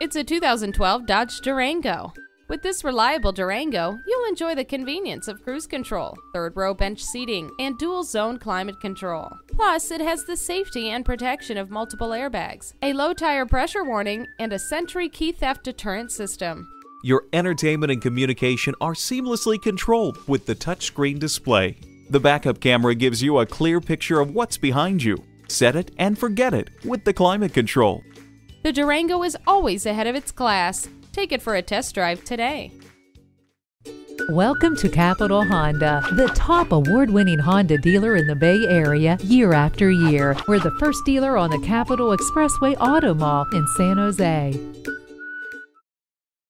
It's a 2012 Dodge Durango. With this reliable Durango, you'll enjoy the convenience of cruise control, third row bench seating, and dual zone climate control. Plus, it has the safety and protection of multiple airbags, a low tire pressure warning, and a Sentry key theft deterrent system. Your entertainment and communication are seamlessly controlled with the touchscreen display. The backup camera gives you a clear picture of what's behind you. Set it and forget it with the climate control. The Durango is always ahead of its class. Take it for a test drive today. Welcome to Capitol Honda, the top award winning Honda dealer in the Bay Area year after year. We're the first dealer on the Capitol Expressway Auto Mall in San Jose.